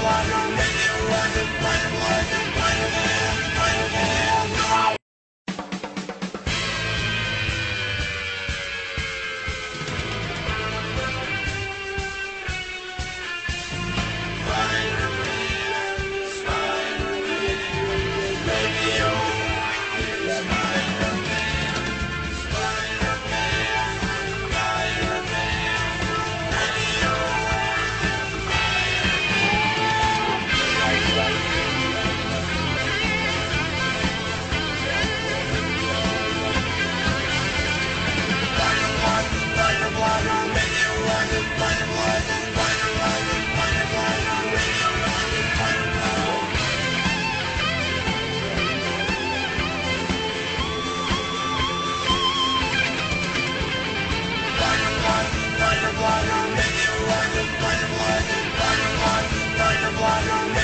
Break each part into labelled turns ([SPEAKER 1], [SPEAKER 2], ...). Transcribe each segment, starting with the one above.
[SPEAKER 1] What a I don't know.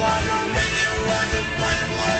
[SPEAKER 2] one, oh, make it one, the one, one.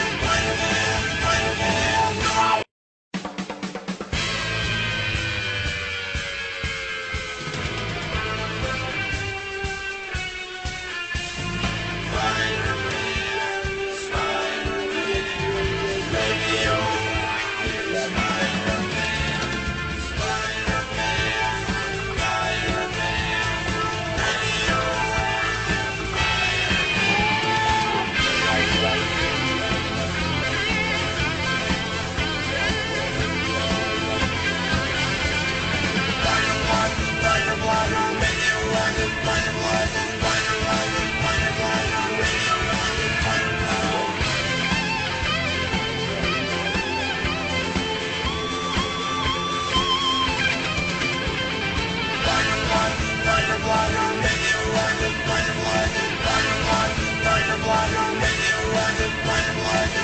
[SPEAKER 3] one, oh, maybe one, one, one, one.